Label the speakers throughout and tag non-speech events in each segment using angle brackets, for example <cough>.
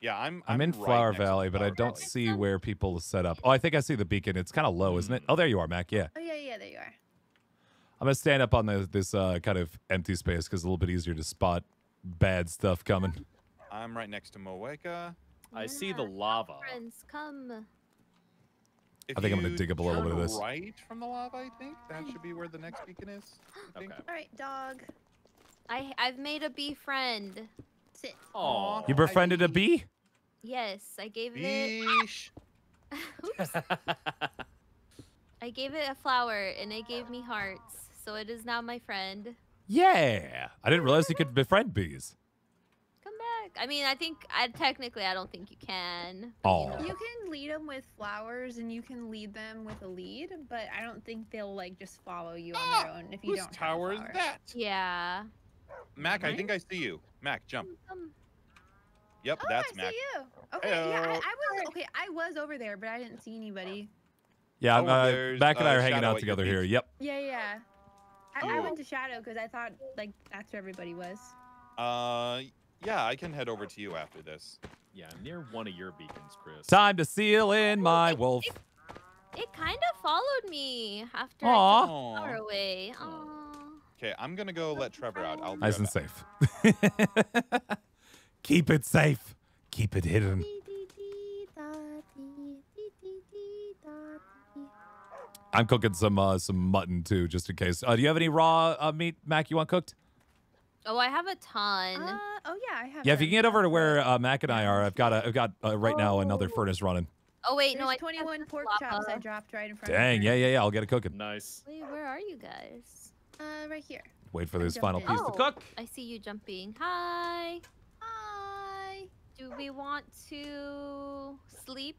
Speaker 1: Yeah, I'm.
Speaker 2: I'm, in
Speaker 1: right
Speaker 2: Flower Valley, but I don't
Speaker 1: Valley.
Speaker 2: see where people set up. Oh, I think I see the beacon. It's kind of low, isn't it? Oh, there you are, Mac. Yeah.
Speaker 3: Oh yeah, yeah, there you are.
Speaker 2: I'm gonna stand up on the, this uh, kind of empty space because it's a little bit easier to spot bad stuff coming.
Speaker 1: I'm right next to Moeka.
Speaker 4: I see the lava.
Speaker 5: Friends, come.
Speaker 1: If
Speaker 2: I think I'm gonna dig up a little bit of this.
Speaker 1: Right from the lava, I think that should be where the next beacon is. I think.
Speaker 4: Okay.
Speaker 3: All right, dog,
Speaker 5: I I've made a bee friend.
Speaker 3: Sit.
Speaker 4: Aw.
Speaker 2: You befriended a bee?
Speaker 5: Yes, I gave it.
Speaker 1: Beesh. <laughs>
Speaker 5: I gave it a flower, and it gave me hearts. So it is now my friend.
Speaker 2: Yeah. I didn't realize you could befriend bees.
Speaker 5: Come back. I mean, I think I technically I don't think you can.
Speaker 2: Aw.
Speaker 5: but, you know.
Speaker 3: You can lead them with flowers, and you can lead them with a lead, but I don't think they'll like just follow you on eh, their own if you
Speaker 1: Whose
Speaker 3: don't.
Speaker 1: tower is
Speaker 3: have a flower.
Speaker 1: that?
Speaker 5: Yeah.
Speaker 1: Mac, I think I see you. Mac, jump.
Speaker 5: Um,
Speaker 1: Yep,
Speaker 3: Oh,
Speaker 1: that's
Speaker 3: I
Speaker 1: Mac.
Speaker 3: see you. Okay, yeah, I, I was okay. I was over there, but I didn't see anybody.
Speaker 2: Yeah,
Speaker 1: Oh,
Speaker 2: uh, Mac and I
Speaker 1: uh,
Speaker 2: are hanging
Speaker 1: Shadow
Speaker 2: out together here. Yep.
Speaker 3: Yeah, yeah. I, I
Speaker 1: Oh.
Speaker 3: went to Shadow because I thought like that's where everybody was.
Speaker 1: Uh, yeah, I can head over to you after this.
Speaker 4: Yeah, near one of your beacons, Chris.
Speaker 2: Time to seal in my wolf.
Speaker 5: it kind of followed me after
Speaker 2: Aw.
Speaker 5: I took the flower away. Aw.
Speaker 1: Okay, I'm gonna go let Trevor out. I'll be
Speaker 2: Nice and
Speaker 1: back.
Speaker 2: safe. <laughs> Keep it safe. Keep it hidden. I'm cooking some uh, some mutton too, just in case. Uh, do you have any raw uh, meat, Mac? You want cooked?
Speaker 5: Oh, I have a ton.
Speaker 3: Uh, oh yeah, I have.
Speaker 2: Yeah, if you can get over to where uh, Mac and I are, I've got a, I've got uh, right now another
Speaker 5: Oh.
Speaker 2: furnace running.
Speaker 5: oh wait,
Speaker 3: There's
Speaker 5: no, I
Speaker 3: 21 pork chops I dropped right in front.
Speaker 2: Dang,
Speaker 3: of
Speaker 2: yeah,
Speaker 3: her.
Speaker 2: yeah, yeah. I'll get it cooking.
Speaker 4: Nice.
Speaker 5: Wait, where are you guys?
Speaker 3: Uh, right here.
Speaker 2: Wait for this final piece
Speaker 5: Oh.
Speaker 2: to cook.
Speaker 5: I see you jumping. Hi.
Speaker 3: Hi.
Speaker 5: Do we want to sleep,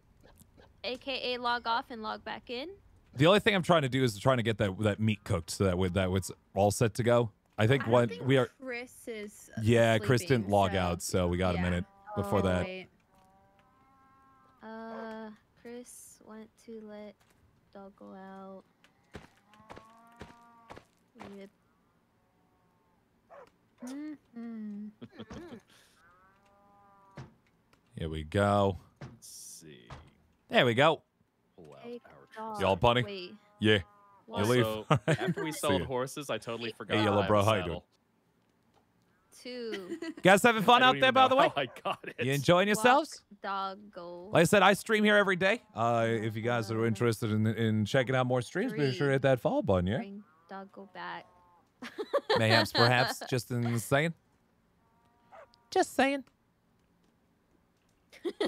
Speaker 5: aka log off and log back in?
Speaker 2: The only thing I'm trying to do is trying to get that that meat cooked so that way that it's all set to go. I think
Speaker 3: I don't
Speaker 2: what
Speaker 3: think
Speaker 2: we are.
Speaker 3: Chris is. uh,
Speaker 2: Yeah, Chris didn't log
Speaker 3: so-
Speaker 2: out, so we got a minute before
Speaker 5: Oh.
Speaker 2: that.
Speaker 3: Wait.
Speaker 5: Uh, Chris went to let dog go out. Rip.
Speaker 3: Mhm. <laughs>
Speaker 2: Here we go.
Speaker 4: Let's see.
Speaker 2: There we go.
Speaker 4: Pull out
Speaker 5: Take
Speaker 4: our
Speaker 5: dog.
Speaker 2: Y'all bunny?
Speaker 5: Wait.
Speaker 2: Yeah.
Speaker 5: what?
Speaker 2: leave.
Speaker 4: Also,
Speaker 2: Alright.
Speaker 4: after we <laughs> sold horses, I totally forgot.
Speaker 2: yellow
Speaker 4: I have
Speaker 2: bro,
Speaker 4: a
Speaker 2: how you doing?
Speaker 4: saddle.
Speaker 5: Two.
Speaker 2: Guys having fun out there, by the way?
Speaker 4: how I got it.
Speaker 2: You enjoying yourselves?
Speaker 5: Walk, dog go.
Speaker 2: Like I said, I stream here every day. Uh, if you guys are interested in, in checking out more streams, be sure to hit that follow button, yeah?
Speaker 5: Bring dog go back.
Speaker 2: Mayhaps, perhaps, <laughs> just in saying. Just saying.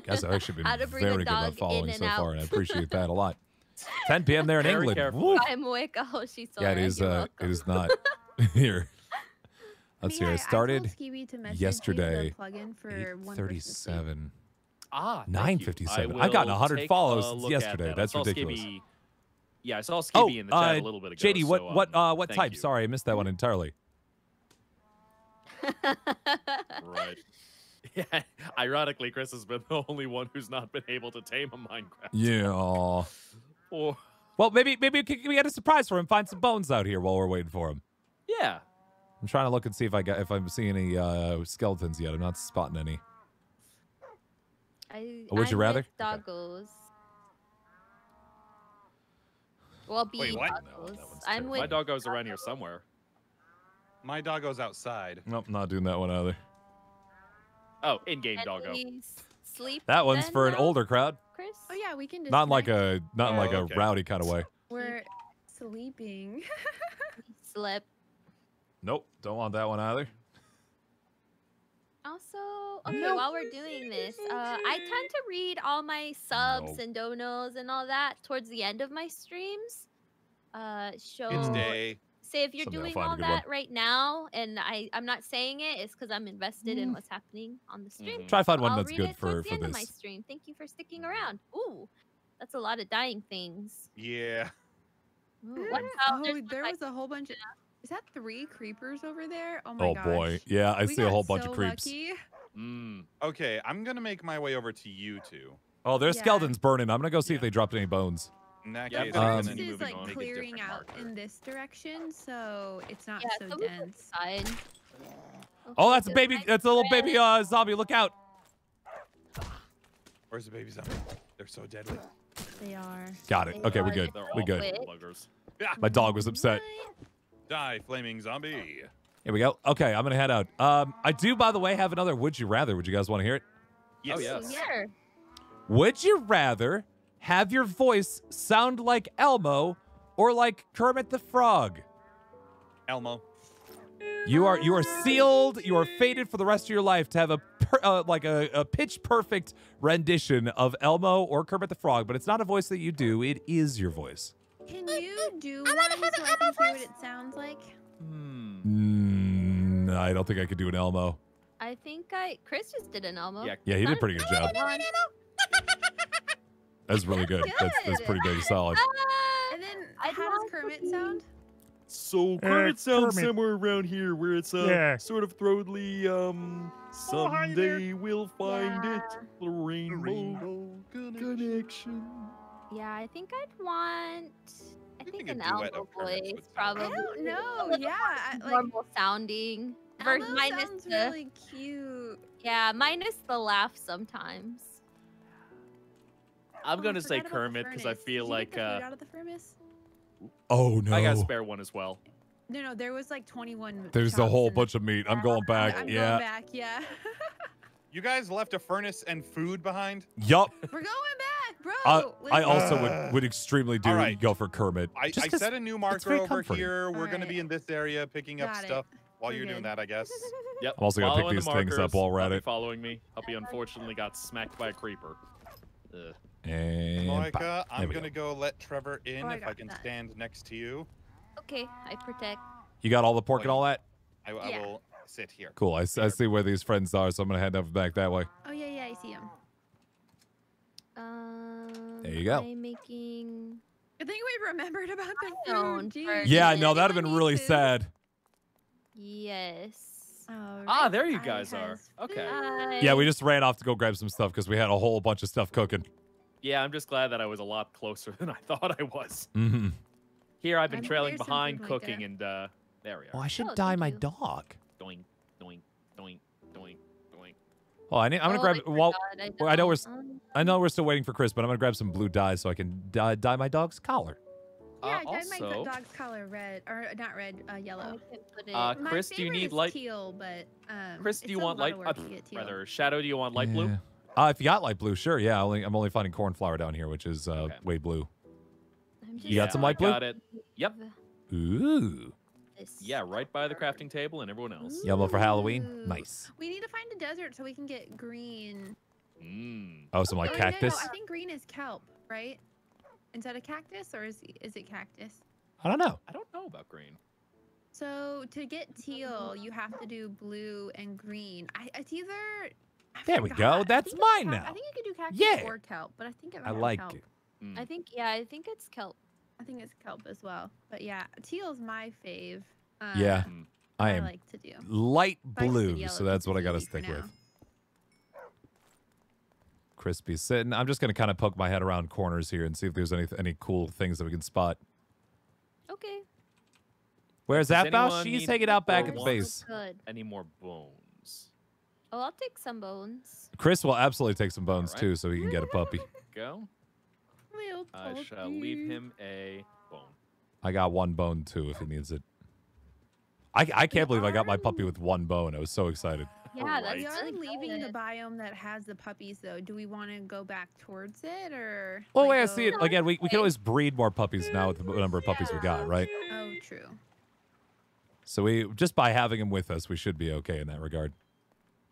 Speaker 2: Guys I've actually <laughs> been very good about following
Speaker 5: and
Speaker 2: so far, and I appreciate that a lot. <laughs> 10 p.m. there in
Speaker 4: Very
Speaker 2: England.
Speaker 4: careful.
Speaker 5: I'm awake. Oh, she's so
Speaker 2: Yeah, it
Speaker 5: right.
Speaker 2: is.
Speaker 5: You're
Speaker 2: Uh, it
Speaker 5: welcome.
Speaker 2: is not here. Let's see.
Speaker 3: Yeah,
Speaker 2: I started
Speaker 3: Skibby to message me the
Speaker 2: yesterday,
Speaker 3: plugin for one person to sleep.
Speaker 2: 37.
Speaker 4: Ah,
Speaker 2: 957.
Speaker 4: I
Speaker 2: I've gotten 100
Speaker 4: take
Speaker 2: follows
Speaker 4: a
Speaker 2: since
Speaker 4: look at
Speaker 2: yesterday.
Speaker 4: that. I
Speaker 2: That's ridiculous.
Speaker 4: Skibby- Yeah, I saw
Speaker 2: Oh,
Speaker 4: in the chat
Speaker 2: uh,
Speaker 4: a little bit ago.
Speaker 2: JD, what
Speaker 4: so,
Speaker 2: what
Speaker 4: um,
Speaker 2: uh what type?
Speaker 4: you.
Speaker 2: Sorry, I missed that one entirely.
Speaker 4: Right. Yeah. <laughs> <laughs> Ironically, Chris has been the only one who's not been able to tame a Minecraft.
Speaker 2: Yeah.
Speaker 4: Or
Speaker 2: Well, maybe maybe we can we get a surprise for him. Find some bones out here while we're waiting for him.
Speaker 4: yeah.
Speaker 2: I'm trying to look and see if I got if I'm seeing any uh, skeletons yet. I'm not spotting any.
Speaker 5: I,
Speaker 2: Oh, would you
Speaker 5: I'm
Speaker 2: rather?
Speaker 5: with Doggos. Well, be
Speaker 1: Wait, what?
Speaker 2: No, that one's
Speaker 5: I'm
Speaker 2: terrible.
Speaker 5: with
Speaker 4: My dog goes around here somewhere.
Speaker 1: My doggo's outside.
Speaker 2: Nope, not doing that one either.
Speaker 4: Oh, in-game
Speaker 5: Can
Speaker 4: doggo.
Speaker 5: sleep.
Speaker 2: That one's
Speaker 5: then
Speaker 2: for an
Speaker 5: now,
Speaker 2: older crowd,
Speaker 5: Chris.
Speaker 3: Oh yeah, we can.
Speaker 2: not in like a not in like
Speaker 1: Oh,
Speaker 2: a rowdy kind of way.
Speaker 3: We're sleeping. <laughs>
Speaker 5: Slept.
Speaker 2: Nope, don't want that one either.
Speaker 5: Also, okay,
Speaker 3: No.
Speaker 5: while we're doing this, uh, I tend to read all my subs
Speaker 2: No.
Speaker 5: and donos and all that towards the end of my streams. Uh, show
Speaker 1: It's day.
Speaker 5: say if you're
Speaker 2: Someday
Speaker 5: doing all
Speaker 2: good one.
Speaker 5: that right now, and I I'm not saying it, it's because I'm invested
Speaker 2: Mm.
Speaker 5: in what's happening on the stream.
Speaker 4: Mhm.
Speaker 2: Try find one
Speaker 5: I'll
Speaker 2: that's
Speaker 5: read
Speaker 2: good
Speaker 5: it
Speaker 2: for
Speaker 5: towards the
Speaker 2: for
Speaker 5: end of my stream. Thank you for sticking around. Ooh, that's a lot of dying things.
Speaker 1: Yeah.
Speaker 5: Ooh, watch out,
Speaker 3: oh, there
Speaker 5: one
Speaker 3: was a whole bunch of. Is that three creepers over there? Oh my
Speaker 2: Oh
Speaker 3: gosh.
Speaker 2: boy, yeah, I
Speaker 3: We
Speaker 2: see a
Speaker 3: got
Speaker 2: whole bunch
Speaker 3: so
Speaker 2: of creeps.
Speaker 3: lucky.
Speaker 4: Mm.
Speaker 1: Okay, I'm gonna make my way over to you two.
Speaker 2: Oh, there's
Speaker 3: Yeah.
Speaker 2: skeletons burning. I'm gonna go see if
Speaker 4: Yeah.
Speaker 2: they dropped any bones.
Speaker 1: In that
Speaker 4: Yep,
Speaker 1: case,
Speaker 4: but
Speaker 1: I'm
Speaker 2: Um,
Speaker 3: This
Speaker 1: gonna
Speaker 3: is
Speaker 4: moving
Speaker 3: like
Speaker 4: on.
Speaker 1: make a
Speaker 3: clearing
Speaker 1: different
Speaker 3: out
Speaker 1: marker.
Speaker 3: in this direction, so it's not
Speaker 5: Yeah,
Speaker 3: so
Speaker 5: so we can
Speaker 3: dense.
Speaker 5: decide.
Speaker 2: Oh, that's a baby. That's a little baby uh, zombie. Look out!
Speaker 1: Where's the baby zombie? They're so deadly.
Speaker 5: They are.
Speaker 2: Got it. Okay, we're good.
Speaker 4: They're
Speaker 2: We
Speaker 4: all
Speaker 2: good.
Speaker 5: Wait.
Speaker 4: buggers.
Speaker 2: My dog was upset.
Speaker 1: Die, flaming zombie.
Speaker 2: Here we go. Okay, I'm gonna head out. Um, I do, by the way, have another. Would you rather? Would you guys want to hear it?
Speaker 1: Yes.
Speaker 4: Oh, yes.
Speaker 5: Sure.
Speaker 2: Would you rather have your voice sound like Elmo or like Kermit the Frog?
Speaker 1: Elmo.
Speaker 2: You are you are sealed. You are fated for the rest of your life to have a per, uh, like a, a pitch perfect rendition of Elmo or Kermit the Frog, but it's not a voice that you do. It is your voice.
Speaker 3: Can you do one so I can hear what it sounds like?
Speaker 4: Hmm.
Speaker 2: Mm, I don't think I could do an Elmo.
Speaker 5: I think I. Chris just did an Elmo.
Speaker 4: Yeah.
Speaker 2: Yeah, he did a pretty good job.
Speaker 5: One.
Speaker 2: That's really good. <laughs> That's that's pretty big solid.
Speaker 3: And then
Speaker 5: I'd
Speaker 3: how does Kermit sound?
Speaker 4: So Kermit sounds
Speaker 2: Kermit.
Speaker 4: somewhere around here where it's uh,
Speaker 2: Yeah.
Speaker 4: sort of throatly. Um, someday we'll find it.
Speaker 5: Yeah.
Speaker 4: The rainbow, connection.
Speaker 5: Yeah, I think I'd want. I think
Speaker 1: think
Speaker 5: an
Speaker 1: a duet
Speaker 5: Elmo
Speaker 1: of Kermit's
Speaker 5: voice,
Speaker 1: would
Speaker 5: probably.
Speaker 3: I don't know. <laughs> Yeah, I, like
Speaker 5: normal sounding. Ver-
Speaker 3: Elmo
Speaker 5: minus
Speaker 3: sounds
Speaker 5: the
Speaker 3: really cute.
Speaker 5: yeah, minus the laugh sometimes.
Speaker 4: I'm
Speaker 3: Oh,
Speaker 4: gonna say
Speaker 3: forgot about the
Speaker 4: Kermit because I feel
Speaker 3: Did you
Speaker 4: like
Speaker 3: get the
Speaker 4: uh,
Speaker 3: out of the furnace?
Speaker 2: Oh no!
Speaker 4: I got a spare one as well.
Speaker 3: No, no, there was like 21.
Speaker 2: There's a whole bunch of meat. I'm going back.
Speaker 3: I'm
Speaker 2: yeah.
Speaker 3: going back. Yeah. <laughs>
Speaker 1: You guys left a furnace and food behind?
Speaker 2: Yup. <laughs>
Speaker 3: We're going back, bro.
Speaker 2: Uh, I also
Speaker 1: Ugh.
Speaker 2: would, <sighs> would extremely do
Speaker 1: All right.
Speaker 2: go for Kermit.
Speaker 1: I,
Speaker 2: Just
Speaker 1: I
Speaker 2: 'cause
Speaker 1: set a new
Speaker 2: it's
Speaker 1: marker over
Speaker 2: comforting.
Speaker 1: here. We're going to be in this area picking up
Speaker 3: it.
Speaker 1: stuff while
Speaker 3: We're
Speaker 1: you're doing that, I guess. <laughs>
Speaker 4: Yep.
Speaker 2: I'm also gonna pick
Speaker 4: following the
Speaker 2: these things up while we're at it.
Speaker 4: Following me, Puppy unfortunately got smacked by a creeper. Ugh.
Speaker 2: And Moeka,
Speaker 1: I'm going to go let Trevor in
Speaker 3: Oh,
Speaker 1: if I
Speaker 3: got
Speaker 1: can
Speaker 3: that.
Speaker 1: stand next to you.
Speaker 5: Okay, I protect.
Speaker 2: You got all the pork and all that?
Speaker 1: I, I
Speaker 3: Yeah.
Speaker 1: will sit here.
Speaker 2: Cool. I see where these friends are, so I'm gonna head over back that way.
Speaker 3: Oh yeah, yeah, I see them.
Speaker 5: Um,
Speaker 2: There you go.
Speaker 5: I'm making.
Speaker 3: I think we remembered about the
Speaker 5: Known
Speaker 3: food.
Speaker 5: for-
Speaker 3: Jeez.
Speaker 2: Yeah, no, that'd have been really
Speaker 3: food?
Speaker 2: sad.
Speaker 5: Yes.
Speaker 3: All
Speaker 4: Ah, there you guys are. Okay.
Speaker 3: food.
Speaker 2: Yeah, we just ran off to go grab some stuff because we had a whole bunch of stuff cooking.
Speaker 4: Yeah, I'm just glad that I was a lot closer <laughs> than I thought I was.
Speaker 2: Mm-hmm.
Speaker 4: Here I've been
Speaker 3: I'm-
Speaker 4: trailing behind cooking,
Speaker 3: Micah.
Speaker 4: and uh, there we are.
Speaker 2: Oh, I should
Speaker 5: Oh,
Speaker 2: dye my
Speaker 5: you.
Speaker 2: dog. Oh, I need, I'm gonna
Speaker 5: Oh,
Speaker 2: grab.
Speaker 5: I
Speaker 2: Well,
Speaker 5: forgot,
Speaker 2: well, I know we're
Speaker 5: don't.
Speaker 2: s- I know we're still waiting for Chris, but I'm gonna grab some blue dye so I can dye, dye my dog's collar.
Speaker 3: Yeah,
Speaker 4: Uh,
Speaker 3: I dyed my
Speaker 4: also,
Speaker 3: do- dog's collar red, or not red, uh, yellow.
Speaker 5: can put.
Speaker 4: Uh,
Speaker 3: My
Speaker 4: Chris, do you need light-
Speaker 3: Teal, but um,
Speaker 4: Chris, do you want light?
Speaker 3: of
Speaker 4: Uh,
Speaker 3: work to get teal.
Speaker 4: rather, Shadow, do you want light blue?
Speaker 2: Uh, if you got light blue, sure. Yeah, only, I'm only finding cornflower down here, which is uh,
Speaker 4: Okay.
Speaker 2: way blue. You got some
Speaker 4: Yeah, I
Speaker 2: light blue?
Speaker 4: Got it. Yep.
Speaker 2: Ooh,
Speaker 5: This
Speaker 4: Yeah, right by the crafting table and everyone else.
Speaker 2: yellow for Halloween. Nice.
Speaker 3: We need to find a desert so we can get green.
Speaker 4: Mm.
Speaker 2: Oh, some like
Speaker 3: Oh, no, no. I think green is kelp, right? Instead of cactus, or is is it cactus?
Speaker 2: I don't know.
Speaker 4: I don't know about green.
Speaker 3: So to get teal, you have to do blue and green. I, it's either. I
Speaker 2: There we go. That's mine now.
Speaker 3: I think you could do cactus
Speaker 2: Yeah.
Speaker 3: or kelp, but I think it
Speaker 2: I
Speaker 3: might have
Speaker 2: like
Speaker 3: kelp.
Speaker 2: it.
Speaker 4: Mm.
Speaker 5: I think yeah, I think it's kelp.
Speaker 3: I think it's kelp as well. But yeah, teal is my fave. Uh,
Speaker 2: Yeah,
Speaker 4: Mm.
Speaker 2: I
Speaker 3: I
Speaker 2: am
Speaker 3: like to do.
Speaker 2: light
Speaker 3: If I said
Speaker 2: blue, so that's what I gotta stick with. Crispy sitting. I'm just gonna kind of poke my head around corners here and see if there's any any cool things that we can spot.
Speaker 5: Okay.
Speaker 2: Where's
Speaker 4: Does
Speaker 2: that Bow? She's
Speaker 4: need
Speaker 2: hanging out back at the base.
Speaker 5: Good.
Speaker 4: Any more bones?
Speaker 5: Oh, I'll take some bones.
Speaker 2: Chris will absolutely take some bones
Speaker 4: Alright.
Speaker 2: too, so he can get a puppy.
Speaker 4: Go.
Speaker 3: Little
Speaker 4: I shall leave him a bone.
Speaker 2: I got one bone too if he needs it. I, I can't believe I got my puppy with one bone. I was so excited.
Speaker 5: Yeah, that's
Speaker 3: We are
Speaker 5: really
Speaker 3: leaving the biome that has the puppies, though. Do we want to go back towards it, or?
Speaker 2: Well,
Speaker 3: like,
Speaker 2: wait, I see it again. We, we can always breed more puppies now with the number of puppies we got, right?
Speaker 3: Oh, true.
Speaker 2: So we just by having him with us, we should be okay in that regard.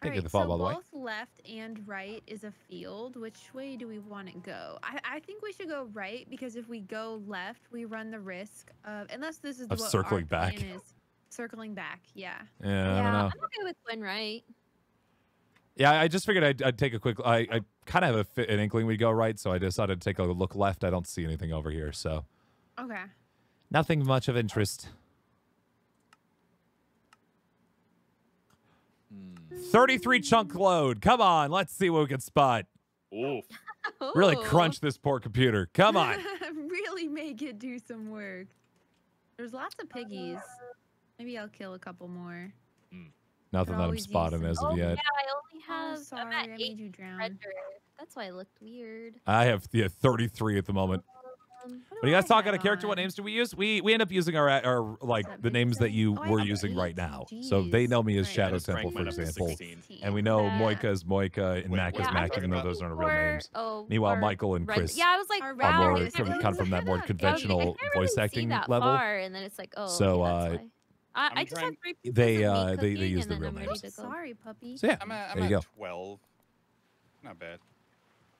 Speaker 2: Thank you
Speaker 3: Alright,
Speaker 2: for the
Speaker 3: so
Speaker 2: by the way.
Speaker 3: both left and right is a field. Which way do we want to go? I, I think we should go right because if we go left, we run the risk of unless this is
Speaker 2: Of
Speaker 3: what
Speaker 2: circling
Speaker 3: our
Speaker 2: back.
Speaker 3: plan is, circling back. Yeah.
Speaker 2: Yeah, I
Speaker 5: yeah,
Speaker 2: don't know.
Speaker 5: I'm okay with Quinn, right?
Speaker 2: Yeah, I just figured I'd, I'd take a quick. I, I kind of have a fit, an inkling we'd go right, so I decided to take a look left. I don't see anything over here, so
Speaker 3: Okay.
Speaker 2: nothing much of interest. 33 chunk load. Come on, let's see what we can spot.
Speaker 4: Oof. <laughs>
Speaker 2: Really
Speaker 5: oh.
Speaker 2: crunch this poor computer. Come on. <laughs>
Speaker 3: really make it do some work. There's lots of piggies. Maybe I'll kill a couple more. Mm.
Speaker 2: Nothing
Speaker 3: We're
Speaker 2: that I'm spotting
Speaker 3: using-
Speaker 2: as
Speaker 5: Oh
Speaker 2: of
Speaker 5: yeah,
Speaker 2: yet.
Speaker 5: I only
Speaker 3: Oh,
Speaker 5: have. I'm
Speaker 3: sorry,
Speaker 5: at
Speaker 3: I made you drown.
Speaker 5: treasure. That's why it looked weird.
Speaker 2: I have yeah 33 at the moment.
Speaker 5: Um,
Speaker 3: What
Speaker 2: What
Speaker 3: do
Speaker 2: do you guys
Speaker 3: I
Speaker 2: talk
Speaker 3: have
Speaker 2: out of character? What names do we use? We we end up using our our like the names that you
Speaker 3: Oh,
Speaker 2: were using right
Speaker 3: eight.
Speaker 2: now. So they know me as
Speaker 3: Right.
Speaker 2: Shadow Temple, for
Speaker 4: might have been
Speaker 2: example.
Speaker 4: 16.
Speaker 2: And we know
Speaker 3: Yeah.
Speaker 2: Moeka is Moeka and
Speaker 1: Wait,
Speaker 2: Mac
Speaker 1: what
Speaker 2: is
Speaker 5: yeah,
Speaker 1: we
Speaker 2: Mac, even though those aren't real names.
Speaker 5: Oh,
Speaker 2: Meanwhile, Michael and Chris
Speaker 5: Yeah, I was like,
Speaker 3: Our
Speaker 2: are more
Speaker 5: you
Speaker 2: come, from that more
Speaker 5: I was like, I
Speaker 2: conventional voice acting level.
Speaker 5: And then it's like, oh,
Speaker 2: So, uh.
Speaker 5: I,
Speaker 1: I'm
Speaker 5: I just have three pieces
Speaker 2: They, uh, they- they use the real names.
Speaker 3: Sorry, puppy.
Speaker 2: So yeah,
Speaker 1: I'm at, I'm
Speaker 2: there you
Speaker 1: at
Speaker 2: go.
Speaker 1: 12. Not bad.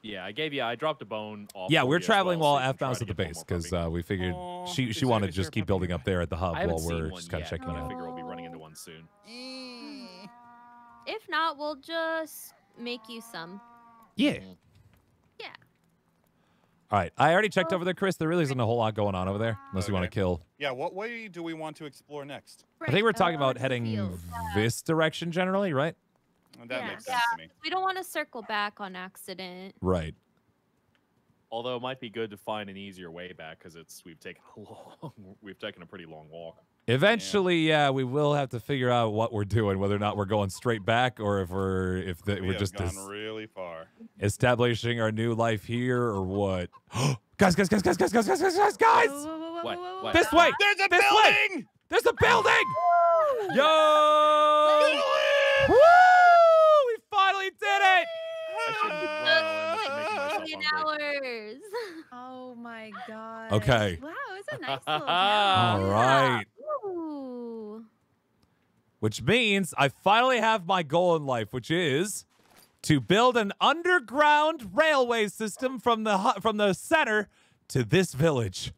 Speaker 4: Yeah, I gave you. I dropped a bone off.
Speaker 2: Yeah, we're traveling
Speaker 4: well,
Speaker 2: while
Speaker 4: so
Speaker 2: F
Speaker 4: try
Speaker 2: bounds at the base because uh, we figured
Speaker 1: Aw,
Speaker 2: she she wanted to just keep building up there at the hub while we're just kind of
Speaker 4: yet,
Speaker 2: checking
Speaker 4: but
Speaker 2: it
Speaker 4: I figure we'll be running into one soon.
Speaker 5: If not, we'll just make you some.
Speaker 2: Yeah.
Speaker 3: Yeah.
Speaker 2: All right, I already checked over there, Chris. There really isn't a whole lot going on over there, unless you want to kill.
Speaker 1: Yeah, what way do we want to explore next?
Speaker 2: I think we're talking
Speaker 3: uh,
Speaker 2: about heading
Speaker 3: field.
Speaker 2: this direction generally, right?
Speaker 1: That
Speaker 3: Yeah.
Speaker 1: makes sense to me.
Speaker 5: We don't want to circle back on accident.
Speaker 2: Right.
Speaker 4: Although it might be good to find an easier way back because it's we've taken a <laughs> long, we've taken a pretty long walk.
Speaker 2: Eventually, yeah, we will have to figure out what we're doing, whether or not we're going straight back or if we're if the,
Speaker 1: we
Speaker 2: we're
Speaker 1: have
Speaker 2: just
Speaker 1: gone really far.
Speaker 2: establishing our new life here or what. <gasps> guys, guys, guys, guys, guys, guys, guys, guys, guys, guys!
Speaker 4: What? What?
Speaker 2: This way!
Speaker 1: There's a
Speaker 2: This way!
Speaker 1: building!
Speaker 2: There's a building! Yo!
Speaker 1: Building!
Speaker 2: Woo! We finally did it!
Speaker 4: I shouldn't be running all in. I should make myself <laughs>
Speaker 5: Million
Speaker 4: hungry.
Speaker 5: hours. <laughs>
Speaker 3: Oh my god.
Speaker 2: Okay.
Speaker 3: Wow, it's a <laughs> nice little
Speaker 2: All
Speaker 3: town.
Speaker 2: right.
Speaker 5: Ooh.
Speaker 2: Which means I finally have my goal in life, which is to build an underground railway system from the from the center to this village.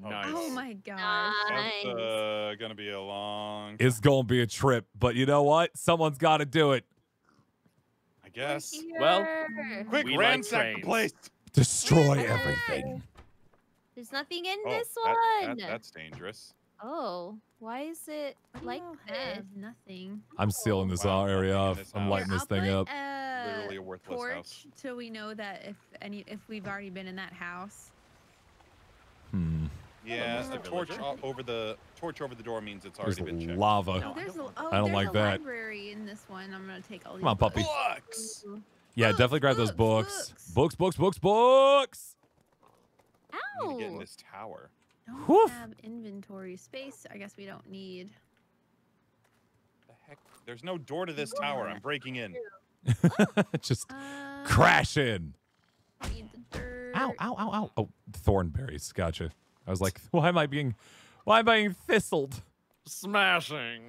Speaker 4: Nice.
Speaker 3: Oh my god!
Speaker 5: Nice.
Speaker 1: That's uh, gonna be a long.
Speaker 2: It's gonna be a trip, but you know what? Someone's got to do it.
Speaker 1: I guess.
Speaker 4: Well,
Speaker 1: Quick,
Speaker 4: We like
Speaker 1: ransack the place.
Speaker 2: Destroy everything.
Speaker 5: There's nothing in
Speaker 1: Oh,
Speaker 5: this
Speaker 1: that-
Speaker 5: one.
Speaker 1: that- that's dangerous.
Speaker 5: Oh, why is it like
Speaker 3: y'all
Speaker 5: this?
Speaker 3: Nothing.
Speaker 2: I'm sealing this
Speaker 1: Wow,
Speaker 2: area off.
Speaker 1: this
Speaker 2: I'm lighting
Speaker 3: Here,
Speaker 2: this thing up.
Speaker 3: put a
Speaker 1: Literally a worthless
Speaker 3: torch
Speaker 1: house.
Speaker 3: so we know that if any if we've already been in that house.
Speaker 2: Hmm.
Speaker 1: Yeah,
Speaker 4: Mr.
Speaker 1: a torch o- over the torch over the door means it's
Speaker 2: There's
Speaker 1: already been checked.
Speaker 2: lava.
Speaker 3: Oh,
Speaker 4: No, I
Speaker 3: there's a,
Speaker 4: don't
Speaker 3: oh,
Speaker 2: I don't
Speaker 3: there's
Speaker 2: like
Speaker 3: a
Speaker 2: that.
Speaker 3: library in this one. I'm gonna take all these.
Speaker 2: Come on, puppy.
Speaker 3: books.
Speaker 1: Books.
Speaker 2: Yeah,
Speaker 3: Books,
Speaker 2: definitely grab those
Speaker 3: books,
Speaker 2: books. Books, books, books, books.
Speaker 1: I'm gonna get in
Speaker 5: Ow.
Speaker 1: this tower.
Speaker 3: Don't
Speaker 2: Woof.
Speaker 3: have inventory space. I guess we don't need.
Speaker 1: The heck? There's no door to this tower. I'm breaking in. <laughs>
Speaker 2: Just
Speaker 3: Uh,
Speaker 2: crash in.
Speaker 3: Need the dirt.
Speaker 2: Ow, ow, ow, ow. Oh, thornberries. Gotcha. I was like, why am I being, why am I being thistled?
Speaker 4: Smashing.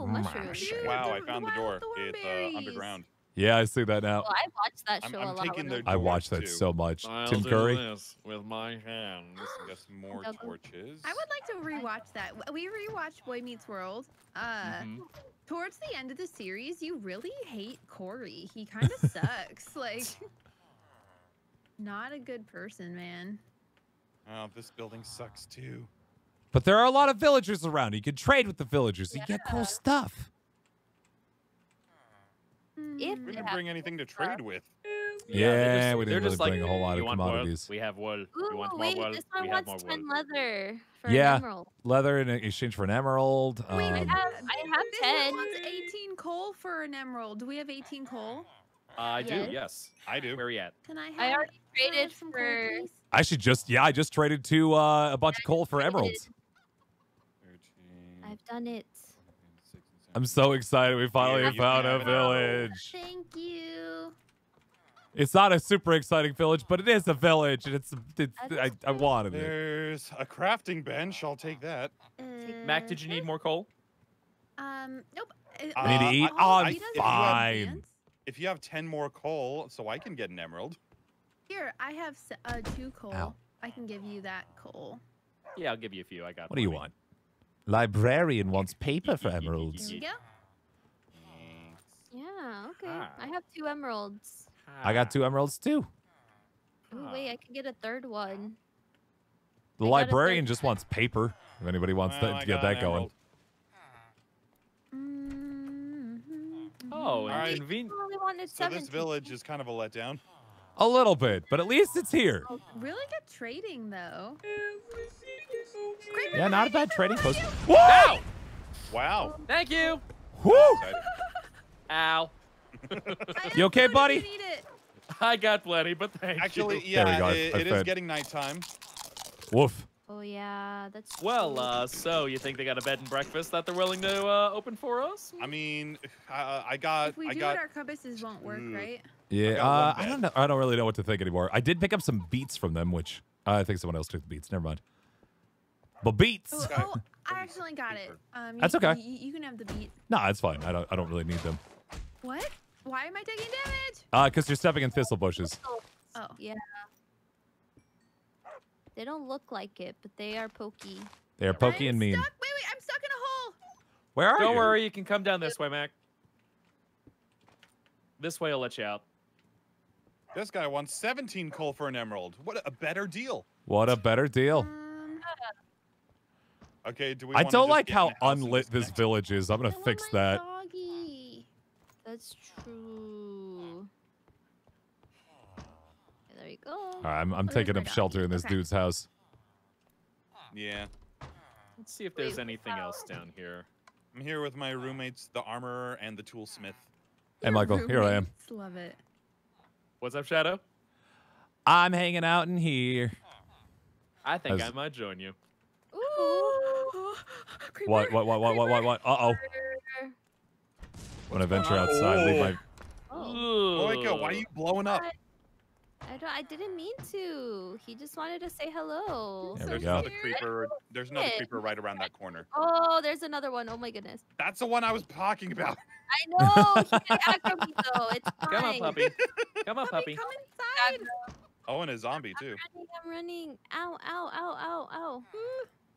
Speaker 5: Ooh, mushrooms.
Speaker 1: Wow, I found the
Speaker 3: wild
Speaker 1: door. It's uh, underground.
Speaker 2: Yeah, I see that now.
Speaker 5: Well, I watched that
Speaker 1: I'm-
Speaker 5: show
Speaker 1: I'm
Speaker 5: a lot.
Speaker 1: taking
Speaker 5: I
Speaker 2: I watched that
Speaker 1: too.
Speaker 2: so much.
Speaker 4: I'll
Speaker 2: Tim
Speaker 4: do
Speaker 2: Curry.
Speaker 4: this with my hands.
Speaker 1: Got some more
Speaker 5: Double.
Speaker 1: torches.
Speaker 3: I would like to rewatch that. We rewatched Boy Meets World. Uh,
Speaker 1: Mm-hmm.
Speaker 4: Mhm.
Speaker 3: towards the end of the series, you really hate Corey. He kind of <laughs> sucks. Like, not a good person, man.
Speaker 1: Oh, this building sucks too.
Speaker 2: But there are a lot of villagers around. You can trade with the villagers. You get cool stuff.
Speaker 5: If
Speaker 3: Hmm.
Speaker 1: We didn't bring anything to trade with.
Speaker 2: Yeah,
Speaker 4: they're just-
Speaker 2: we didn't
Speaker 4: just
Speaker 2: really
Speaker 4: like,
Speaker 2: bring a whole lot of
Speaker 4: want wool?
Speaker 2: commodities.
Speaker 4: We have wool.
Speaker 5: Ooh,
Speaker 4: you want more
Speaker 5: wait,
Speaker 4: wool?
Speaker 5: this one
Speaker 4: we
Speaker 5: wants 10 leather for
Speaker 2: Yeah.
Speaker 5: an emerald.
Speaker 2: Leather in exchange for an emerald.
Speaker 3: Wait,
Speaker 2: um,
Speaker 5: I have, I have
Speaker 3: this
Speaker 5: 10.
Speaker 3: one wants 18 coal for an emerald. Do we have 18 coal?
Speaker 4: Uh, I do,
Speaker 5: Yes.
Speaker 4: yes.
Speaker 1: I do.
Speaker 4: Where are you at?
Speaker 3: Can I have?
Speaker 5: I already
Speaker 3: I
Speaker 5: traded
Speaker 3: have
Speaker 5: for.
Speaker 2: I should just, yeah, I just traded to uh, a bunch of coal for
Speaker 5: traded.
Speaker 2: emeralds.
Speaker 1: 13,
Speaker 5: I've done it.
Speaker 2: I'm so excited. We finally
Speaker 1: Yeah,
Speaker 2: found a
Speaker 1: have it.
Speaker 2: village.
Speaker 3: Thank you.
Speaker 2: It's not a super exciting village, but it is a village, and it's, it's I,
Speaker 5: That's
Speaker 2: I wanted it.
Speaker 1: There's a crafting bench. I'll take that.
Speaker 4: Mac, did you need more coal?
Speaker 3: Um, nope.
Speaker 1: I need to
Speaker 3: Uh,
Speaker 2: eat.
Speaker 3: oh, he
Speaker 2: I'm
Speaker 3: doesn't have
Speaker 2: fine.
Speaker 1: If you have 10 more coal, so I can get an emerald.
Speaker 3: Here, I have uh, two coal.
Speaker 2: Ow.
Speaker 3: I can give you that coal.
Speaker 4: Yeah, I'll give you a few. I got.
Speaker 2: What do you want? Librarian wants paper for emeralds.
Speaker 3: Here we go.
Speaker 5: Yeah, okay.
Speaker 4: Ah.
Speaker 5: I have two emeralds.
Speaker 2: I got two emeralds too.
Speaker 5: Ooh, wait, I can get a third one.
Speaker 2: The
Speaker 5: I
Speaker 2: librarian just wants paper. If anybody wants
Speaker 1: Well,
Speaker 2: that, to get that
Speaker 1: an
Speaker 2: going.
Speaker 1: emerald.
Speaker 3: Mhm.
Speaker 4: Oh,
Speaker 1: All right.
Speaker 4: and
Speaker 5: I only wanted
Speaker 1: So this village is kind of a letdown.
Speaker 2: A little bit, but at least it's here.
Speaker 3: Oh, really good trading, though.
Speaker 2: Yeah, not a bad trading post.
Speaker 4: Ow!
Speaker 1: Wow.
Speaker 4: Thank you.
Speaker 2: Woo! <laughs>
Speaker 4: Ow.
Speaker 2: You okay, buddy?
Speaker 3: you need it.
Speaker 4: I got plenty, but thank
Speaker 1: Actually,
Speaker 4: you.
Speaker 2: There
Speaker 1: yeah,
Speaker 2: go,
Speaker 1: it- it is getting nighttime.
Speaker 2: Woof.
Speaker 5: Oh yeah, that's.
Speaker 4: Well, uh, so you think they got a bed and breakfast that they're willing to uh, open for us?
Speaker 1: I mean, uh, I got,
Speaker 3: If we
Speaker 1: I
Speaker 3: do
Speaker 1: got.
Speaker 3: it, our compasses won't work,
Speaker 1: Ugh.
Speaker 3: right?
Speaker 2: Yeah,
Speaker 1: got
Speaker 2: uh, I don't know. I don't really know what to think anymore. I did pick up some beats from them, which I think someone else took the beats. Never mind. But beats.
Speaker 3: Oh, oh, I
Speaker 1: Cody
Speaker 3: accidentally got it. Um, you,
Speaker 2: That's okay.
Speaker 3: You, you can have the beat.
Speaker 2: No, it's fine. I don't. I don't really need them.
Speaker 3: What? Why am I taking damage?
Speaker 2: Uh, because you're stepping in thistle bushes.
Speaker 3: Oh.
Speaker 5: Yeah. They don't look like it, but they are pokey.
Speaker 2: They are pokey
Speaker 3: I'm
Speaker 2: and mean.
Speaker 3: Stuck. Wait, wait, I'm stuck in a hole.
Speaker 2: Where are
Speaker 4: Don't
Speaker 2: you?
Speaker 4: worry, you can come down this way, Mac. This way I'll let you out.
Speaker 1: This guy wants 17 coal for an emerald. What a better deal.
Speaker 2: What a better deal.
Speaker 3: Um,
Speaker 1: Okay, do we?
Speaker 2: I don't like how
Speaker 1: in a house and
Speaker 2: unlit this village is. I'm gonna
Speaker 3: want
Speaker 2: fix
Speaker 3: my
Speaker 2: that.
Speaker 3: Doggy.
Speaker 5: That's true. Okay, there you go.
Speaker 2: All right, I'm, I'm taking up shelter in this
Speaker 3: Okay.
Speaker 2: dude's house.
Speaker 1: Yeah,
Speaker 4: Let's see if there's
Speaker 5: Wait,
Speaker 4: anything else down here.
Speaker 1: I'm here with my roommates, the armorer and the toolsmith.
Speaker 2: Hey,
Speaker 3: Your
Speaker 2: Michael, here I am.
Speaker 3: Love it.
Speaker 4: What's up, Shadow?
Speaker 2: I'm hanging out in here.
Speaker 4: I think
Speaker 2: As-
Speaker 4: I might join you.
Speaker 5: Ooh.
Speaker 2: What? What? What? What? What? What? What? Uh oh. I'm gonna venture outside. Leave my.
Speaker 5: Oh.
Speaker 1: Oh, why are you blowing up?
Speaker 5: I don't. I didn't mean to. He just wanted to say hello.
Speaker 2: There
Speaker 3: So
Speaker 2: we
Speaker 1: There's
Speaker 2: go.
Speaker 1: another creeper. There's another creeper right around that corner.
Speaker 5: Oh, there's another one. Oh my goodness.
Speaker 1: That's the one I was talking about. <laughs>
Speaker 5: I know. He can aggro me though. It's fine. <laughs>
Speaker 4: Come on, puppy. Come on,
Speaker 3: Puppy,
Speaker 4: puppy.
Speaker 3: come inside.
Speaker 1: Oh, and a zombie too.
Speaker 5: running. I'm running. Ow! Ow! Ow! Ow! Ow!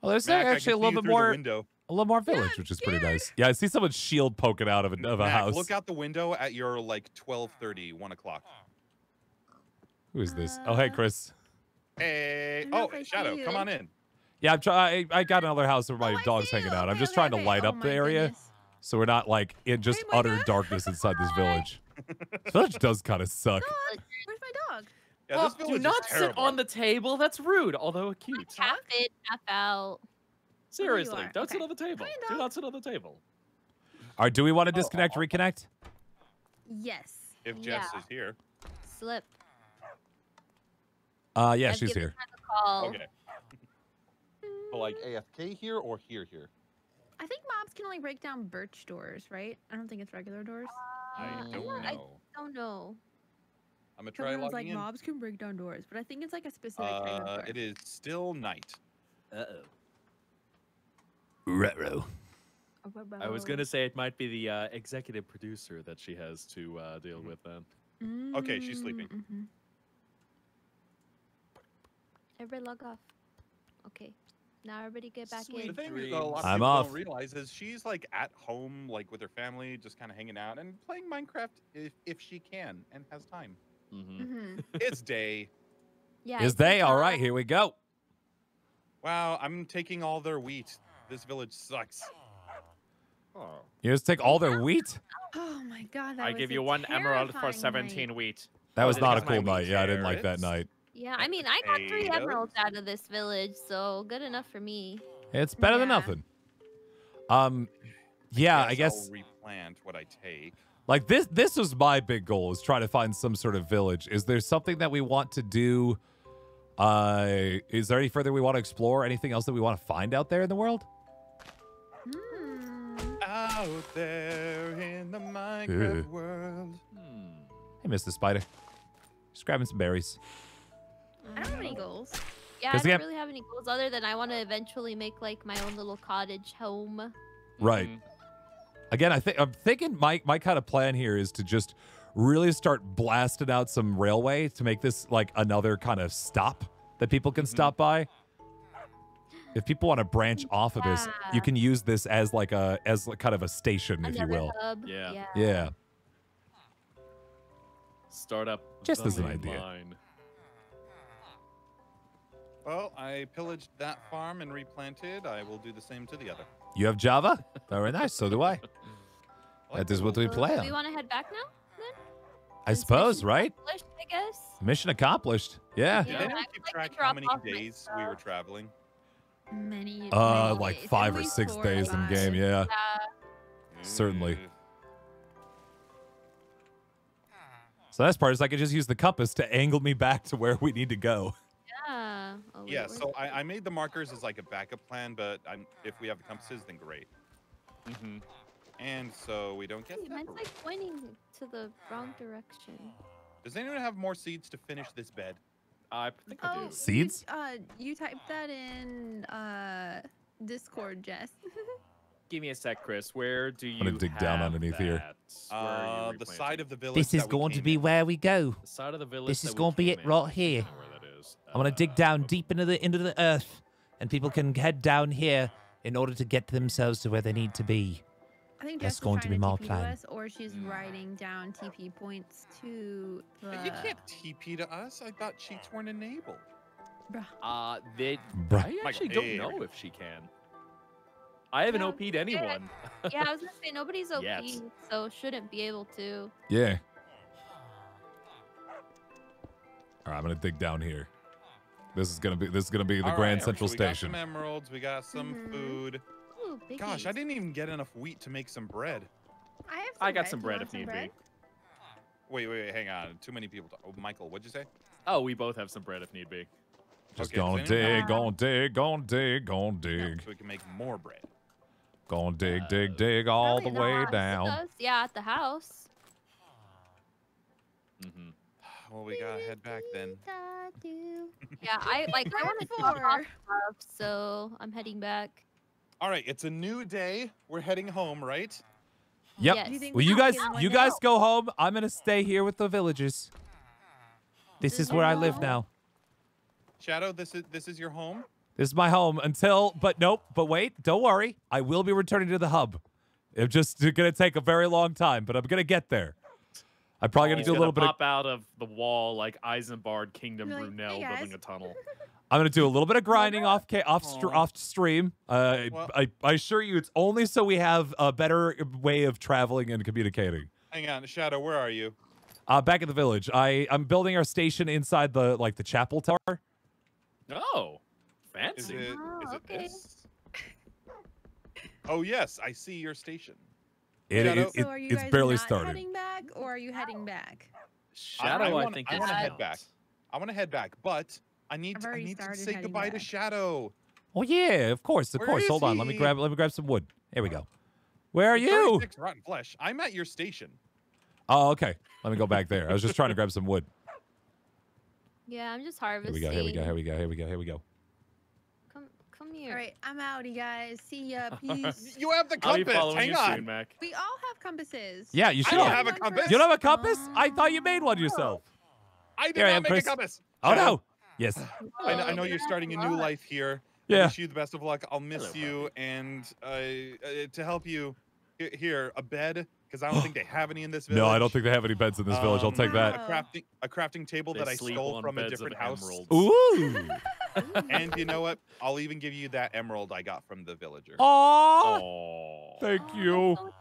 Speaker 2: Well, there's
Speaker 1: Mac,
Speaker 2: actually a little bit more,
Speaker 1: window.
Speaker 2: a little more village,
Speaker 3: I'm
Speaker 2: which is pretty nice. Yeah, I see someone's shield poking out of a, of a
Speaker 1: Mac,
Speaker 2: house.
Speaker 1: Look out the window at your like 12:30, 1 o'clock.
Speaker 2: Who is this? Oh, hey,
Speaker 3: Uh,
Speaker 2: Chris.
Speaker 1: Hey, oh,
Speaker 3: if I see
Speaker 1: Shadow, come on in.
Speaker 2: Yeah, I'm trying. I got another house where my
Speaker 3: Oh,
Speaker 2: dog's hanging
Speaker 3: you.
Speaker 2: out. I'm just
Speaker 3: okay,
Speaker 2: trying to light
Speaker 3: Oh
Speaker 2: up the area,
Speaker 3: goodness.
Speaker 2: so we're not like in just
Speaker 3: Hey,
Speaker 2: utter
Speaker 3: Micah.
Speaker 2: darkness inside this village. this village does kind of suck.
Speaker 3: Dog, where's my dog?
Speaker 1: Yeah,
Speaker 4: Oh,
Speaker 1: this village
Speaker 4: do not sit on the table. That's rude, although cute.
Speaker 5: Half it, half out.
Speaker 4: Seriously, don't sit on the table. Do not sit on the table.
Speaker 2: All right, do we
Speaker 3: Oh,
Speaker 2: want to disconnect, reconnect?
Speaker 3: Yes.
Speaker 1: If Jess
Speaker 5: Yeah.
Speaker 1: is here.
Speaker 5: Slip.
Speaker 2: Uh, yeah,
Speaker 5: I've
Speaker 2: she's here.
Speaker 5: call.
Speaker 1: Okay. So like AFK here or here here?
Speaker 3: I think mobs can only break down birch doors, right? I don't think it's regular doors.
Speaker 1: I
Speaker 5: Uh,
Speaker 1: don't know.
Speaker 5: I don't know.
Speaker 1: I'm gonna try
Speaker 3: Everyone's like
Speaker 1: logging in.
Speaker 3: mobs can break down doors, but I think it's like a specific type of
Speaker 1: Uh,
Speaker 3: door.
Speaker 1: it is still night.
Speaker 4: Uh oh.
Speaker 2: Retro.
Speaker 4: I was gonna say it might be the uh, executive producer that she has to uh, deal with then.
Speaker 1: Okay, she's sleeping.
Speaker 3: Mm, mhm.
Speaker 5: Everybody log off. Okay. Now everybody get back
Speaker 4: Sweet
Speaker 5: in.
Speaker 1: The thing
Speaker 4: dreams.
Speaker 1: that a lot of
Speaker 2: I'm
Speaker 1: people
Speaker 2: off.
Speaker 1: don't realize is she's like at home, like with her family, just kind of hanging out and playing Minecraft if, if she can and has time.
Speaker 4: Mm-hmm.
Speaker 3: Mhm.
Speaker 1: it's day.
Speaker 5: Yeah.
Speaker 2: Is
Speaker 5: it's
Speaker 2: they
Speaker 5: like,
Speaker 2: all right? Here we go.
Speaker 1: Wow, I'm taking all their wheat. This village sucks.
Speaker 4: Oh.
Speaker 2: You just take all their wheat.
Speaker 3: Oh my god! That
Speaker 4: I
Speaker 3: was
Speaker 4: give you one emerald for 17
Speaker 3: night.
Speaker 4: wheat.
Speaker 2: That was
Speaker 1: did
Speaker 2: not a
Speaker 1: it get my
Speaker 2: cool night. Yeah, I didn't like that night.
Speaker 5: Yeah, I mean, I got three emeralds out of this village, so good enough for me.
Speaker 2: It's better than nothing. Um, yeah, I guess
Speaker 1: I'll replant what I take.
Speaker 2: like this. This was my big goal: is try to find some sort of village. Is there something that we want to do? Uh, is there any further we want to explore? Anything else that we want to find out there in the world?
Speaker 3: Hmm.
Speaker 1: Out there in the Minecraft
Speaker 2: Ugh.
Speaker 1: world.
Speaker 4: Hmm.
Speaker 2: Hey, Mr. Spider, just grabbing some berries.
Speaker 3: I don't have any goals.
Speaker 5: Yeah, I don't
Speaker 2: have-
Speaker 5: really have any goals other than I want to eventually make like my own little cottage home.
Speaker 2: Right.
Speaker 4: Mhm.
Speaker 2: Again, I think I'm thinking my my kind of plan here is to just really start blasting out some railway to make this like another kind of stop that people can
Speaker 1: Mhm.
Speaker 2: stop by. If people want to branch off of this, you can use this as like a as like kind of a station, if you will.
Speaker 5: hub.
Speaker 4: Yeah.
Speaker 5: Yeah.
Speaker 2: Yeah.
Speaker 4: Start up.
Speaker 2: Just
Speaker 4: the
Speaker 2: as an idea.
Speaker 4: line.
Speaker 1: Well, I pillaged that farm and replanted. I will do the same to the other.
Speaker 2: You have Java? Very nice. So do I.
Speaker 1: I <laughs> like
Speaker 2: That is what we
Speaker 5: So
Speaker 2: play
Speaker 5: do
Speaker 2: on.
Speaker 5: we want to head back now? Then?
Speaker 2: I
Speaker 5: Since
Speaker 2: suppose, right?
Speaker 5: accomplished, I guess.
Speaker 2: Mission accomplished. Yeah.
Speaker 1: Did
Speaker 5: Yeah,
Speaker 1: anyone keep
Speaker 5: would like
Speaker 1: how many days we were traveling?
Speaker 3: Many.
Speaker 2: Uh,
Speaker 3: many
Speaker 2: like
Speaker 3: days.
Speaker 2: five or six days in game. Yeah.
Speaker 5: Yeah.
Speaker 2: Certainly.
Speaker 1: Uh,
Speaker 2: So that's part is I could just use the compass to angle me back to where we need to go.
Speaker 5: Yeah.
Speaker 1: Yeah, so I, I made the markers as like a backup plan, but I'm, if we have the compasses, then great.
Speaker 4: hmm
Speaker 1: And so we don't get
Speaker 5: Hey, mine's
Speaker 1: separated.
Speaker 5: like pointing to the wrong direction.
Speaker 1: Does anyone have more seeds to finish this bed?
Speaker 4: I think I
Speaker 3: Oh,
Speaker 4: do.
Speaker 3: you-
Speaker 2: Seeds?
Speaker 3: uh, you typed that in uh Discord, Jess. <laughs>
Speaker 4: Give me a sec, Chris. Where do you
Speaker 2: gonna dig down
Speaker 4: have
Speaker 2: underneath here.
Speaker 4: that? Where are you
Speaker 1: Uh, the side of the village.
Speaker 6: This is
Speaker 1: that we
Speaker 6: going to be
Speaker 1: in.
Speaker 6: where we go.
Speaker 4: the side of the village.
Speaker 6: This is going to be it
Speaker 4: in.
Speaker 6: right
Speaker 4: I
Speaker 6: here.
Speaker 4: Don't know where that is.
Speaker 6: I'm gonna dig down
Speaker 4: Uh,
Speaker 6: deep into the into the earth, and people can head down here in order to get themselves to where they need to be.
Speaker 3: I think
Speaker 6: That's
Speaker 3: Jess
Speaker 6: going to be my
Speaker 3: TP
Speaker 6: plan.
Speaker 3: us, or she's writing down TP points to the.
Speaker 1: You can't TP to us. I thought cheats weren't enabled.
Speaker 3: Bruh.
Speaker 4: Uh, they.
Speaker 2: Bruh.
Speaker 4: I
Speaker 1: Michael,
Speaker 4: actually don't know if she can. I haven't
Speaker 5: Yeah,
Speaker 4: OP'd anyone.
Speaker 5: yeah, I was <laughs> gonna say nobody's OP,
Speaker 4: Yet.
Speaker 5: so shouldn't be able to.
Speaker 2: Yeah. All right, I'm gonna dig down here. This is gonna be this is gonna be the
Speaker 1: All
Speaker 2: Grand
Speaker 1: right,
Speaker 2: Central
Speaker 1: so we got
Speaker 2: Station.
Speaker 1: some emeralds. We got some
Speaker 3: Mhm.
Speaker 1: food.
Speaker 5: Ooh.
Speaker 1: Gosh, I didn't even get enough wheat to make some bread.
Speaker 3: I have. Some
Speaker 4: I got
Speaker 3: bread.
Speaker 4: some bread if
Speaker 3: some
Speaker 4: need
Speaker 3: bread?
Speaker 4: be.
Speaker 1: Wait, wait, wait, hang on. Too many people. To- oh, Michael, what'd you say?
Speaker 4: Oh, we both have some bread if need be.
Speaker 2: Just
Speaker 1: Okay, does
Speaker 2: gonna dig,
Speaker 3: have-
Speaker 2: gonna dig, gonna dig, gonna
Speaker 1: No,
Speaker 2: dig,
Speaker 1: so we can make more bread.
Speaker 2: gonna dig,
Speaker 4: Uh,
Speaker 2: dig, dig all the way
Speaker 3: not.
Speaker 2: down.
Speaker 5: Yeah, at the house.
Speaker 4: hmm
Speaker 1: Well, we gotta head back then.
Speaker 5: Yeah, I <laughs> like. I want to
Speaker 3: What
Speaker 5: drop off stuff, so I'm heading back.
Speaker 1: All right, it's a new day. We're heading home, right?
Speaker 2: Yep.
Speaker 5: Yes.
Speaker 3: Do you think
Speaker 2: Well, you guys, you guys go home. I'm gonna stay here with the villagers. This
Speaker 5: This
Speaker 2: is
Speaker 5: is
Speaker 2: where I live now.
Speaker 1: Shadow, this is this is your home.
Speaker 2: This is my home until, but nope. But wait, don't worry. I will be returning to the hub. It's just gonna take a very long time, but I'm gonna get there. I'm probably gonna
Speaker 4: He's
Speaker 2: do a little bit. Of,
Speaker 4: pop out of the wall like Isambard Kingdom
Speaker 3: Like,
Speaker 4: Brunel
Speaker 3: "Hey,
Speaker 4: building a tunnel. <laughs>
Speaker 2: I'm gonna do a little bit of grinding off ca- off str- off stream. Uh,
Speaker 1: Well-
Speaker 2: I, I assure you, it's only so we have a better way of traveling and communicating.
Speaker 1: Hang on, Shadow, where are you?
Speaker 2: Uh, back in the village, I I'm building our station inside the like the chapel tower.
Speaker 4: Oh,
Speaker 1: Is
Speaker 4: fancy.
Speaker 1: it is
Speaker 5: Oh,
Speaker 1: it
Speaker 5: okay.
Speaker 1: this? Oh yes, I see your station.
Speaker 2: It,
Speaker 1: Shadow-
Speaker 2: it- it-
Speaker 3: so are you
Speaker 2: it's
Speaker 3: guys
Speaker 2: barely
Speaker 3: not
Speaker 2: started.
Speaker 3: heading back, or are you heading back?
Speaker 4: Shadow, I,
Speaker 1: wanna-
Speaker 4: think
Speaker 1: I wanna head back. I want to head back, but I need to, I need to say
Speaker 3: heading
Speaker 1: goodbye to. Shadow.
Speaker 2: Oh yeah, of course, of
Speaker 1: Where
Speaker 2: course.
Speaker 1: is
Speaker 2: Hold on, let me grab let me grab some wood. Here we go. Where are you?
Speaker 1: rotten flesh. I'm at your station.
Speaker 2: Oh, okay. Let me go back there. I was just trying to grab some wood. <laughs>
Speaker 5: Yeah, I'm just harvesting.
Speaker 2: Here
Speaker 5: harvesting.
Speaker 2: we go. Here we go. Here we go. Here we go. Here we go.
Speaker 5: Come, come here.
Speaker 3: All right, I'm outie, guys. See ya. <laughs> Peace. <laughs>
Speaker 1: You have the
Speaker 4: I'll be
Speaker 1: compass. Hang
Speaker 4: you
Speaker 1: on.
Speaker 4: soon, Mac.
Speaker 3: we all have compasses.
Speaker 2: Yeah, you should.
Speaker 1: I don't
Speaker 2: have.
Speaker 1: have a
Speaker 3: One for
Speaker 1: compass.
Speaker 2: You don't have a compass? I thought you made one yourself.
Speaker 1: I did
Speaker 2: Here I
Speaker 1: not
Speaker 2: am,
Speaker 1: make
Speaker 2: Chris.
Speaker 1: a compass.
Speaker 2: Oh no. Yes. <sighs>
Speaker 1: I know, I know
Speaker 5: you
Speaker 1: you're starting a
Speaker 5: a
Speaker 1: new
Speaker 5: lot.
Speaker 1: life here. I
Speaker 2: Yeah.
Speaker 1: wish you the best of luck. I'll miss
Speaker 4: Hello,
Speaker 1: you, and uh, uh, to help you, here a bed because I don't think they <gasps> have any in this village.
Speaker 2: No, I don't think they have any beds in this village. I'll take that.
Speaker 1: A crafting a crafting table
Speaker 4: They
Speaker 1: that I
Speaker 4: sleep
Speaker 1: stole
Speaker 4: on
Speaker 1: from a
Speaker 4: beds of
Speaker 1: different house.
Speaker 4: emeralds.
Speaker 2: Ooh. <laughs>
Speaker 1: And you know what? I'll even give you that emerald I got from the villager.
Speaker 2: Aw.
Speaker 4: Oh.
Speaker 2: Thank
Speaker 5: Oh,
Speaker 2: you.
Speaker 5: that's so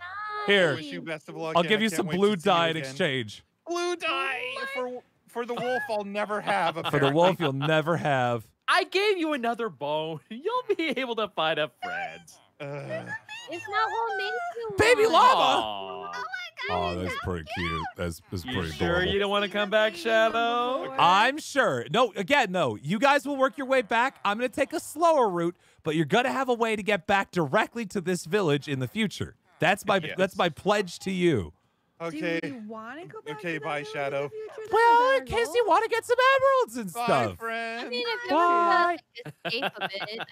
Speaker 2: Here.
Speaker 1: I wish you best of luck.
Speaker 2: I'll
Speaker 1: and
Speaker 2: give
Speaker 1: I
Speaker 2: you
Speaker 1: can't
Speaker 2: some
Speaker 1: wait to
Speaker 2: blue
Speaker 1: see
Speaker 2: dye in
Speaker 1: again.
Speaker 2: exchange.
Speaker 1: Blue oh dye for for the wolf I'll never have.
Speaker 2: A for the
Speaker 1: apparently.
Speaker 2: wolf, you'll never have.
Speaker 4: I gave you another bone. <laughs> You'll be able to find a friend.
Speaker 1: Ugh.
Speaker 5: It's not what made you
Speaker 2: Baby
Speaker 5: one.
Speaker 2: llama.
Speaker 4: Aw.
Speaker 2: Oh, oh, that's pretty cute. That's, that's
Speaker 4: You
Speaker 2: pretty
Speaker 4: sure
Speaker 2: adorable.
Speaker 4: you don't want to come back, Shadow?
Speaker 2: I'm sure. No, again, no. You guys will work your way back. I'm going to take a slower route, but you're going to have a way to get back directly to this village in the future. That's my
Speaker 1: Yes.
Speaker 2: that's my pledge to you.
Speaker 1: Okay.
Speaker 3: Do you want to go back?
Speaker 1: Okay,
Speaker 3: to
Speaker 1: bye,
Speaker 3: in
Speaker 1: Shadow.
Speaker 3: the future,
Speaker 2: Well, in case
Speaker 3: goal?
Speaker 2: you want to get some emeralds and
Speaker 1: Bye,
Speaker 2: stuff.
Speaker 1: friend.
Speaker 5: I mean, if you
Speaker 2: Bye.
Speaker 5: want to like, escape a bit, I